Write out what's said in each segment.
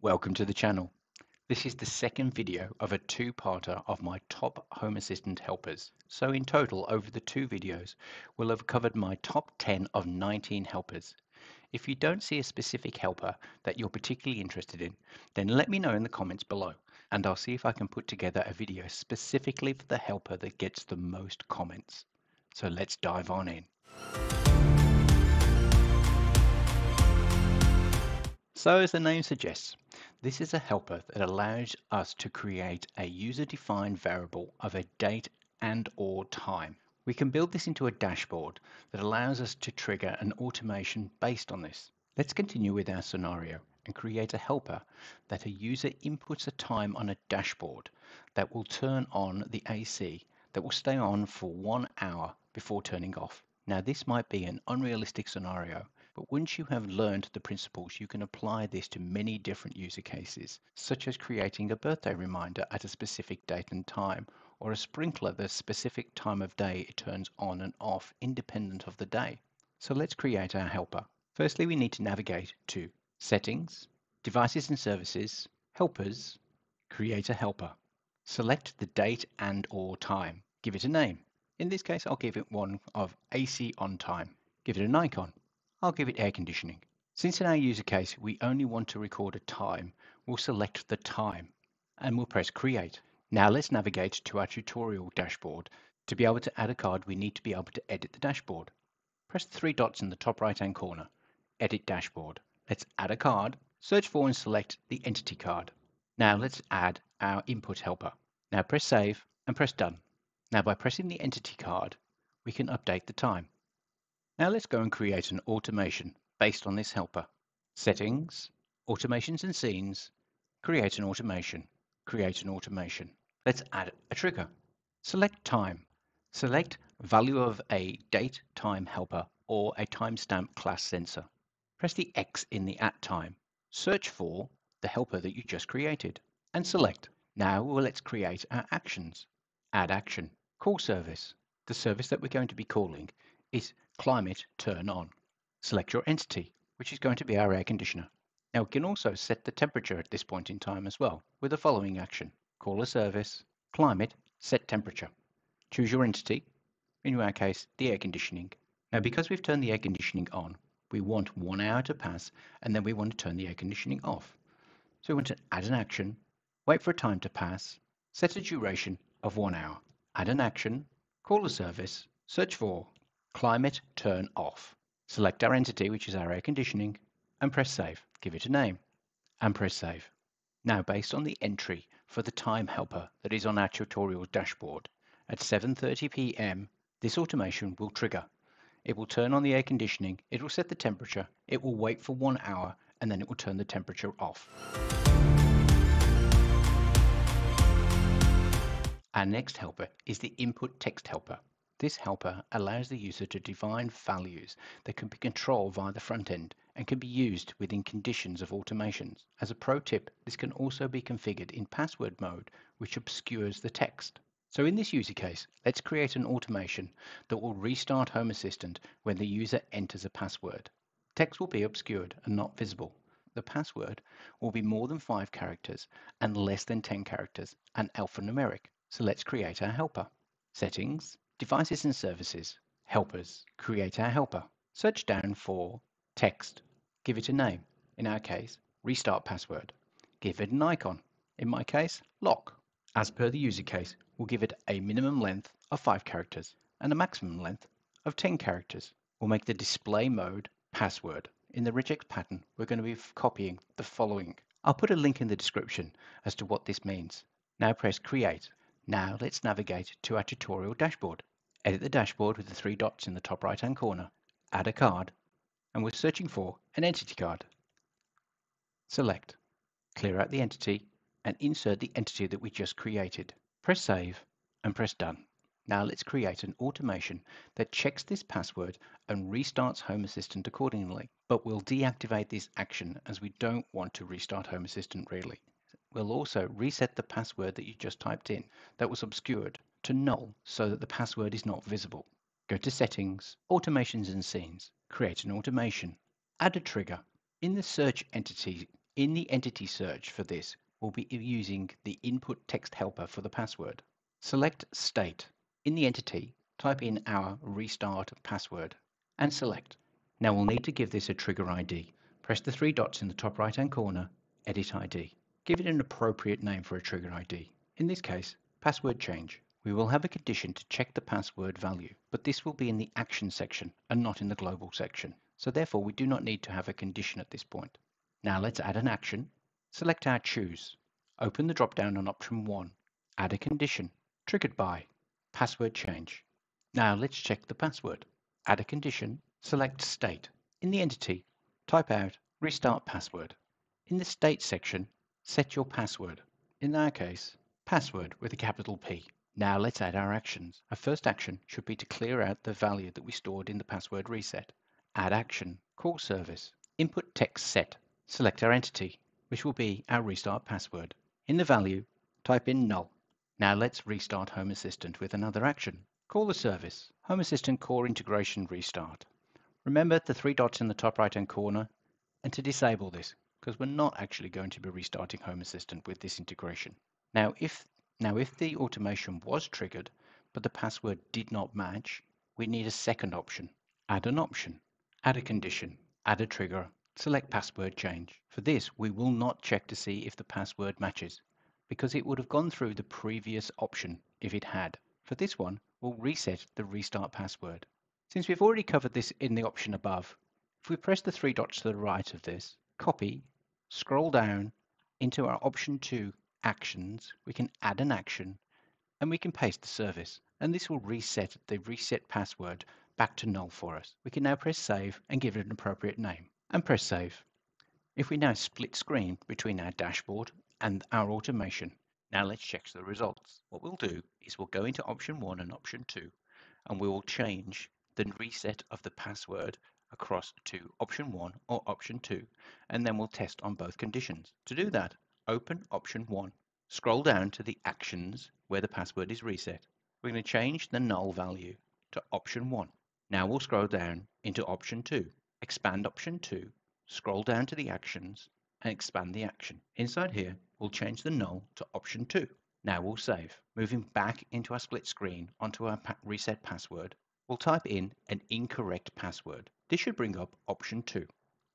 Welcome to the channel. This is the second video of a two-parter of my top Home Assistant helpers. So in total, over the two videos, we'll have covered my top 10 of 19 helpers. If you don't see a specific helper that you're particularly interested in, then let me know in the comments below, and I'll see if I can put together a video specifically for the helper that gets the most comments. So let's dive on in. So as the name suggests, this is a helper that allows us to create a user-defined variable of a date and or time. We can build this into a dashboard that allows us to trigger an automation based on this. Let's continue with our scenario and create a helper that a user inputs a time on a dashboard that will turn on the AC that will stay on for one hour before turning off. Now this might be an unrealistic scenario but once you have learned the principles, you can apply this to many different user cases, such as creating a birthday reminder at a specific date and time, or a sprinkler the specific time of day it turns on and off independent of the day. So let's create our helper. Firstly, we need to navigate to Settings, Devices and Services, Helpers, Create a Helper. Select the date and or time. Give it a name. In this case, I'll give it one of AC on time. Give it an icon. I'll give it air conditioning. Since in our user case we only want to record a time, we'll select the time and we'll press create. Now let's navigate to our tutorial dashboard. To be able to add a card we need to be able to edit the dashboard. Press the three dots in the top right hand corner. Edit dashboard. Let's add a card. Search for and select the entity card. Now let's add our input helper. Now press save and press done. Now by pressing the entity card we can update the time. Now let's go and create an automation based on this helper. Settings, Automations and Scenes, Create an Automation, Create an Automation. Let's add a trigger. Select Time. Select Value of a Date Time Helper or a timestamp class sensor. Press the X in the at time. Search for the helper that you just created and select. Now well, let's create our actions. Add action. Call service. The service that we're going to be calling is climate turn on. Select your entity, which is going to be our air conditioner. Now we can also set the temperature at this point in time as well with the following action. Call a service, climate, set temperature. Choose your entity, in our case, the air conditioning. Now because we've turned the air conditioning on, we want one hour to pass and then we want to turn the air conditioning off. So we want to add an action, wait for a time to pass, set a duration of one hour, add an action, call a service, search for Climate turn off. Select our entity, which is our air conditioning, and press save. Give it a name and press save. Now based on the entry for the time helper that is on our tutorial dashboard, at 7.30 p.m. this automation will trigger. It will turn on the air conditioning, it will set the temperature, it will wait for one hour, and then it will turn the temperature off. Our next helper is the input text helper. This helper allows the user to define values that can be controlled via the front end and can be used within conditions of automations. As a pro tip, this can also be configured in password mode, which obscures the text. So in this user case, let's create an automation that will restart Home Assistant when the user enters a password. Text will be obscured and not visible. The password will be more than 5 characters and less than 10 characters and alphanumeric. So let's create our helper. Settings, Devices and Services, Helpers, create our helper. Search down for text. Give it a name. In our case, restart password. Give it an icon. In my case, lock. As per the user case, we'll give it a minimum length of 5 characters and a maximum length of 10 characters. We'll make the display mode password. In the regex pattern, we're going to be copying the following. I'll put a link in the description as to what this means. Now press create. Now let's navigate to our tutorial dashboard. Edit the dashboard with the three dots in the top right hand corner. Add a card and we're searching for an entity card. Select, clear out the entity and insert the entity that we just created. Press save and press done. Now let's create an automation that checks this password and restarts Home Assistant accordingly. But we'll deactivate this action as we don't want to restart Home Assistant really We'll also reset the password that you just typed in that was obscured to null so that the password is not visible. Go to Settings, Automations and Scenes, create an automation, add a trigger. In the search entity In the entity search for this, we'll be using the input text helper for the password. Select state. In the entity, type in our restart password and select. Now we'll need to give this a trigger ID. Press the three dots in the top right hand corner, edit ID. Give it an appropriate name for a trigger ID. In this case, password change. We will have a condition to check the password value, but this will be in the action section and not in the global section. So therefore we do not need to have a condition at this point. Now let's add an action. Select our choose. Open the drop down on option 1. Add a condition. Triggered by password change. Now let's check the password. Add a condition. Select state. In the entity, type out restart password. In the state section, set your password. In our case, password with a capital P. Now let's add our actions. Our first action should be to clear out the value that we stored in the password reset. Add action, call service, input text set. Select our entity, which will be our restart password. In the value, type in null. Now let's restart Home Assistant with another action. Call the service, Home Assistant Core Integration Restart. Remember the three dots in the top right hand corner and to disable this because we're not actually going to be restarting Home Assistant with this integration. Now if now, if the automation was triggered, but the password did not match, we need a second option. Add an option, add a condition, add a trigger, select password change. For this, we will not check to see if the password matches, because it would have gone through the previous option if it had. For this one, we'll reset the restart password. Since we've already covered this in the option above, if we press the three dots to the right of this, copy, scroll down into our option 2 actions, we can add an action and we can paste the service. And this will reset the reset password back to null for us. We can now press save and give it an appropriate name and press save. If we now split screen between our dashboard and our automation, now let's check the results. What we'll do is we'll go into option one and option two and we will change the reset of the password across to option one or option two and then we'll test on both conditions. To do that, open option 1. Scroll down to the actions where the password is reset. We're going to change the null value to option 1. Now we'll scroll down into option 2. Expand option 2, scroll down to the actions and expand the action. Inside here, we'll change the null to option 2. Now we'll save. Moving back into our split screen onto our pa reset password, we'll type in an incorrect password. This should bring up option 2.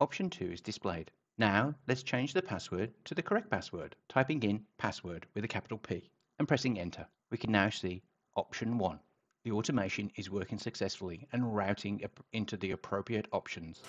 Option 2 is displayed. Now let's change the password to the correct password, typing in password with a capital P and pressing enter. We can now see option 1. The automation is working successfully and routing into the appropriate options.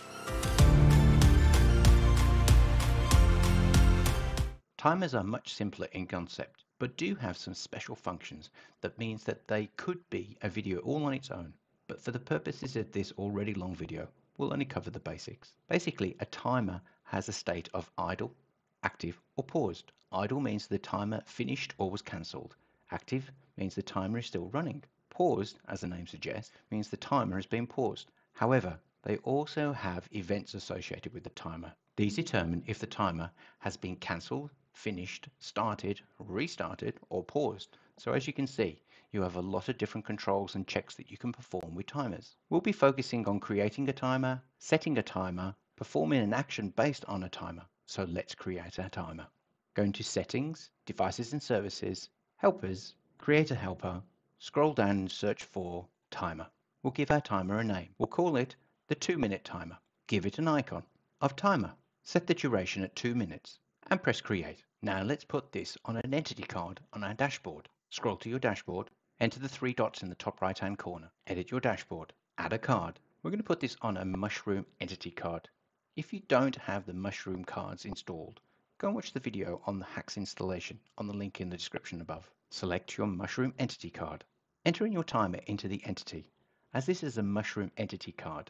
Timers are much simpler in concept, but do have some special functions that means that they could be a video all on its own. But for the purposes of this already long video, we'll only cover the basics. Basically, a timer has a state of idle, active, or paused. Idle means the timer finished or was cancelled. Active means the timer is still running. Paused, as the name suggests, means the timer has been paused. However, they also have events associated with the timer. These determine if the timer has been cancelled, finished, started, restarted, or paused. So as you can see, you have a lot of different controls and checks that you can perform with timers. We'll be focusing on creating a timer, setting a timer, performing an action based on a timer. So let's create a timer. Go into Settings, Devices and Services, Helpers, Create a Helper, scroll down and search for Timer. We'll give our timer a name. We'll call it the 2 minute timer. Give it an icon of timer. Set the duration at 2 minutes and press Create. Now let's put this on an entity card on our dashboard. Scroll to your dashboard, enter the three dots in the top right hand corner, edit your dashboard, add a card. We're going to put this on a mushroom entity card. If you don't have the Mushroom cards installed, go and watch the video on the HACS installation on the link in the description above. Select your Mushroom entity card. Enter in your timer into the entity. As this is a Mushroom entity card,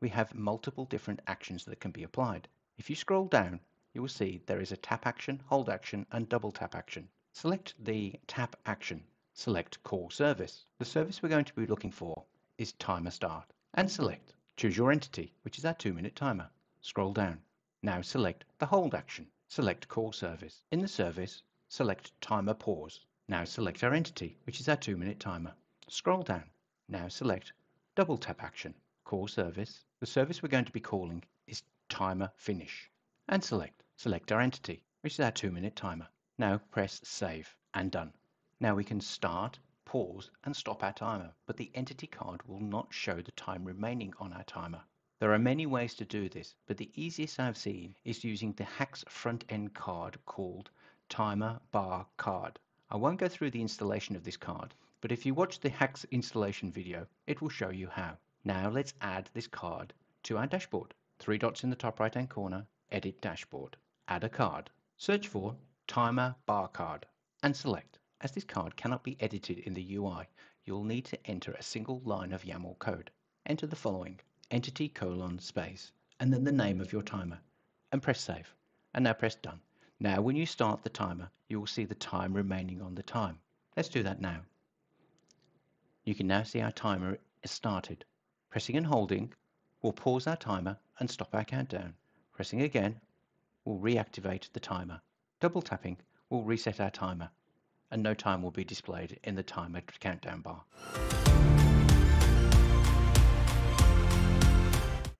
we have multiple different actions that can be applied. If you scroll down, you will see there is a tap action, hold action, and double tap action. Select the tap action. Select Call Service. The service we're going to be looking for is Timer Start. And select Choose your entity, which is our 2 minute timer. Scroll down. Now select the hold action. Select call service. In the service, select timer pause. Now select our entity, which is our 2 minute timer. Scroll down. Now select double tap action. Call service. The service we're going to be calling is timer finish. And select. Select our entity, which is our two minute timer. Now press save and done. Now we can start, pause and stop our timer, but the entity card will not show the time remaining on our timer. There are many ways to do this, but the easiest I've seen is using the HACS front-end card called Timer Bar Card. I won't go through the installation of this card, but if you watch the HACS installation video, it will show you how. Now let's add this card to our dashboard. Three dots in the top right hand corner, Edit Dashboard. Add a card. Search for Timer Bar Card and select. As this card cannot be edited in the UI, you'll need to enter a single line of YAML code. Enter the following, entity colon space, and then the name of your timer, and press save. And now press done. Now when you start the timer, you will see the time remaining on the time. Let's do that now. You can now see our timer is started. Pressing and holding will pause our timer and stop our countdown. Pressing again will reactivate the timer. Double tapping will reset our timer and no time will be displayed in the timer countdown bar.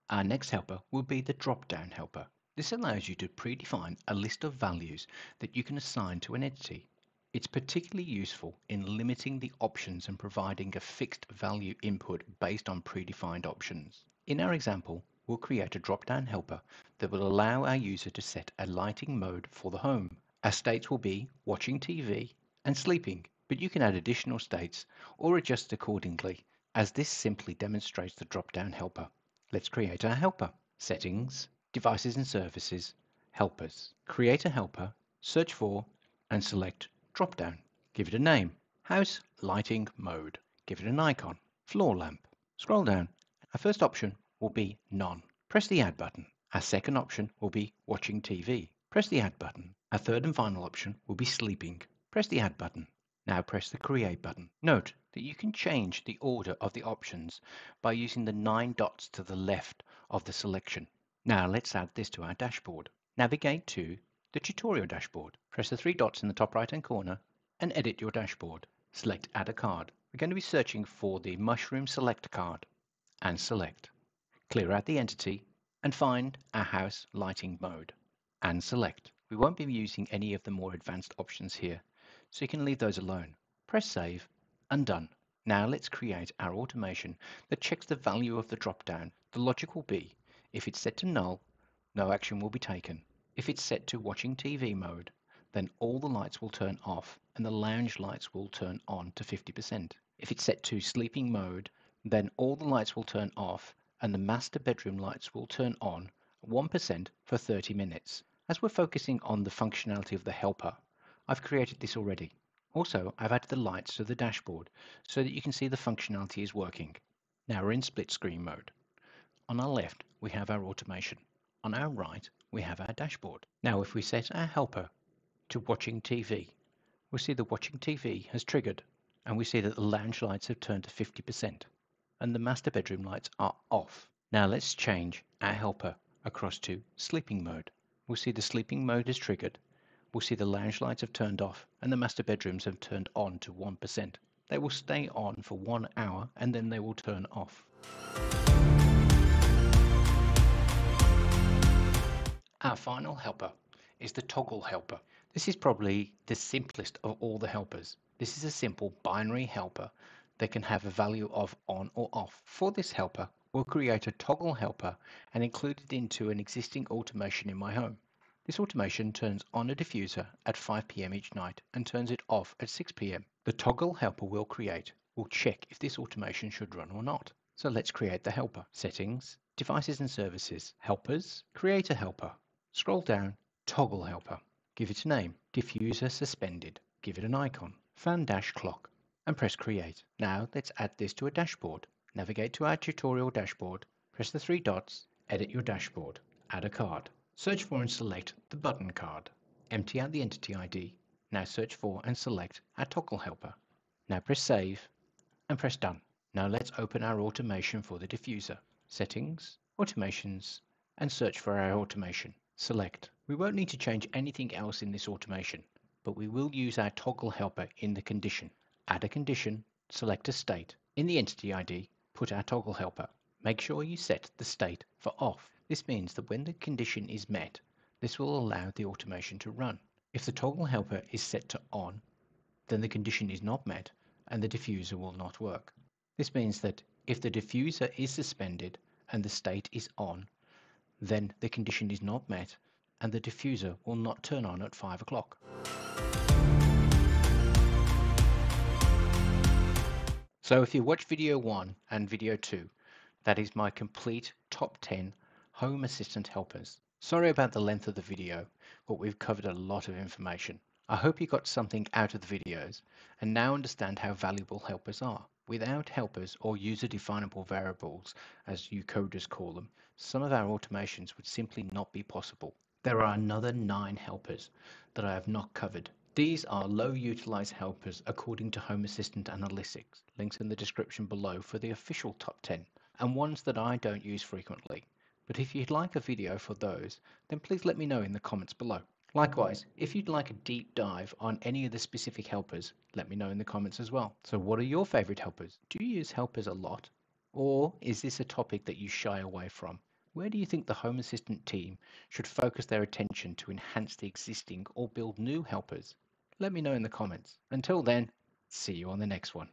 Our next helper will be the drop-down helper. This allows you to predefine a list of values that you can assign to an entity. It's particularly useful in limiting the options and providing a fixed value input based on predefined options. In our example, we'll create a drop-down helper that will allow our user to set a lighting mode for the home. Our states will be watching TV, and sleeping, but you can add additional states or adjust accordingly, as this simply demonstrates the drop-down helper. Let's create our helper. Settings, Devices and Services, Helpers. Create a helper, search for, and select drop-down. Give it a name, House Lighting Mode. Give it an icon, Floor Lamp. Scroll down. Our first option will be None. Press the Add button. Our second option will be Watching TV. Press the Add button. Our third and final option will be Sleeping. Press the Add button. Now press the Create button. Note that you can change the order of the options by using the nine dots to the left of the selection. Now let's add this to our dashboard. Navigate to the tutorial dashboard. Press the three dots in the top right hand corner and edit your dashboard. Select Add a card. We're going to be searching for the Mushroom Select card and select. Clear out the entity and find our house lighting mode and select. We won't be using any of the more advanced options here so you can leave those alone. Press save and done. Now let's create our automation that checks the value of the drop-down. The logic will be, if it's set to null, no action will be taken. If it's set to watching TV mode, then all the lights will turn off and the lounge lights will turn on to 50%. If it's set to sleeping mode, then all the lights will turn off and the master bedroom lights will turn on 1% for 30 minutes. As we're focusing on the functionality of the helper, I've created this already. Also, I've added the lights to the dashboard so that you can see the functionality is working. Now we're in split screen mode. On our left, we have our automation. On our right, we have our dashboard. Now if we set our helper to watching TV, we'll see the watching TV has triggered and we see that the lounge lights have turned to 50% and the master bedroom lights are off. Now let's change our helper across to sleeping mode. We'll see the sleeping mode is triggered we'll see the lounge lights have turned off and the master bedrooms have turned on to 1%. They will stay on for one hour and then they will turn off. Our final helper is the toggle helper. This is probably the simplest of all the helpers. This is a simple binary helper that can have a value of on or off. For this helper, we'll create a toggle helper and include it into an existing automation in my home. This automation turns on a diffuser at 5 pm each night and turns it off at 6 pm. The toggle helper we'll create will check if this automation should run or not. So let's create the helper. Settings, Devices and Services, Helpers, Create a helper. Scroll down, Toggle helper. Give it a name, Diffuser Suspended. Give it an icon, Fan Dash Clock, and press Create. Now let's add this to a dashboard. Navigate to our tutorial dashboard, press the three dots, edit your dashboard, add a card. Search for and select the button card. Empty out the entity ID. Now search for and select our toggle helper. Now press save and press done. Now let's open our automation for the diffuser. Settings, automations, and search for our automation. Select. We won't need to change anything else in this automation, but we will use our toggle helper in the condition. Add a condition, select a state. In the entity ID, put our toggle helper. Make sure you set the state for off. This means that when the condition is met, This will allow the automation to run. If the toggle helper is set to on, then the condition is not met and the diffuser will not work. This means that if the diffuser is suspended and the state is on, then the condition is not met and the diffuser will not turn on at 5 o'clock. So if you watch video 1 and video 2, that is my complete top 10 Home Assistant helpers. Sorry about the length of the video, but we've covered a lot of information. I hope you got something out of the videos and now understand how valuable helpers are. Without helpers or user-definable variables, as you coders call them, some of our automations would simply not be possible. There are another nine helpers that I have not covered these are low utilized helpers according to Home Assistant Analytics, links in the description below for the official top 10, and ones that I don't use frequently. But if you'd like a video for those, then please let me know in the comments below. Likewise, if you'd like a deep dive on any of the specific helpers, let me know in the comments as well. So what are your favorite helpers? Do you use helpers a lot? Or is this a topic that you shy away from? Where do you think the Home Assistant team should focus their attention to enhance the existing or build new helpers? Let me know in the comments. Until then, see you on the next one.